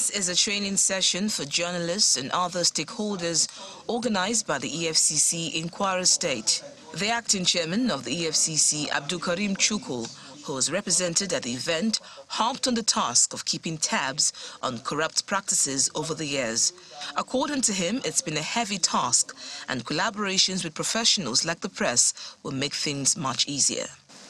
This is a training session for journalists and other stakeholders organized by the EFCC in Kwara State. The acting chairman of the EFCC, Abdul Karim Chukkol, who was represented at the event, harped on the task of keeping tabs on corrupt practices over the years. According to him, it's been a heavy task, and collaborations with professionals like the press will make things much easier.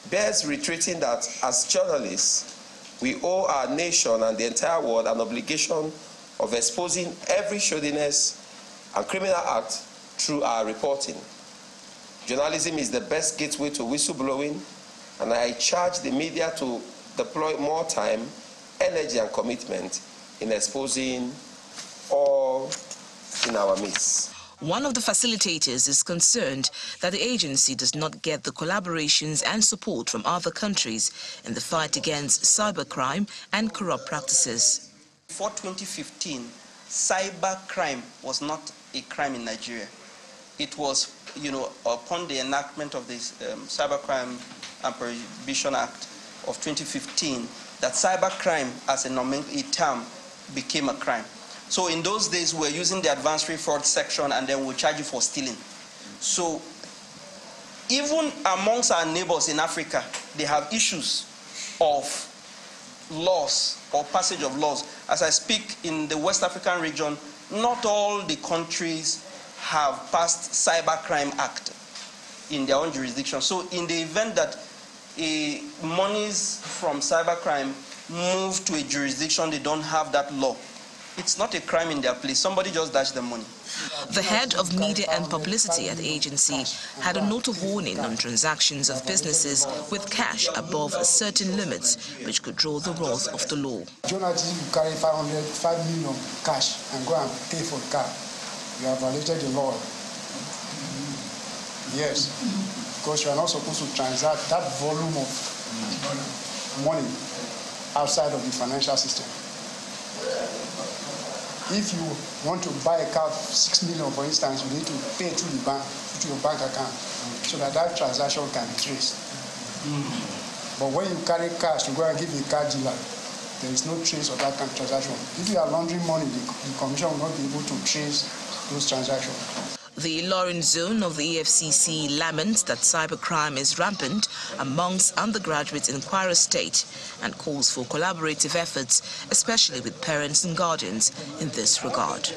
Bears retreating that as journalists, we owe our nation and the entire world an obligation of exposing every shoddiness and criminal act through our reporting. Journalism is the best gateway to whistleblowing, and I charge the media to deploy more time, energy, and commitment in exposing all in our midst. One of the facilitators is concerned that the agency does not get the collaborations and support from other countries in the fight against cybercrime and corrupt practices. Before 2015, cybercrime was not a crime in Nigeria. It was, you know, upon the enactment of this um, Cybercrime and Prohibition Act of 2015 that cybercrime as a, a term became a crime. So in those days, we were using the advanced fraud section and then we'll charge you for stealing. So even amongst our neighbors in Africa, they have issues of laws or passage of laws. As I speak in the West African region, not all the countries have passed Cybercrime Act in their own jurisdiction. So in the event that monies from cybercrime move to a jurisdiction they don't have that law, it's not a crime in their place. Somebody just dashed the money. The head of media and publicity at the agency had a note of warning on transactions of businesses with cash above certain limits, which could draw the wrath of the law. Journalists who carry 500, 5 million cash and go and pay for the car. You have violated the law. Yes, because you are not supposed to transact that volume of money outside of the financial system if you want to buy a car six million, for instance, you need to pay to the bank, to your bank account, so that that transaction can be traced. But when you carry cash to go and give a car dealer, there is no trace of that transaction. If you are laundering money, the, the commission will not be able to trace those transactions. The Ilorin Zone of the EFCC laments that cybercrime is rampant amongst undergraduates in Kwara State and calls for collaborative efforts, especially with parents and guardians in this regard.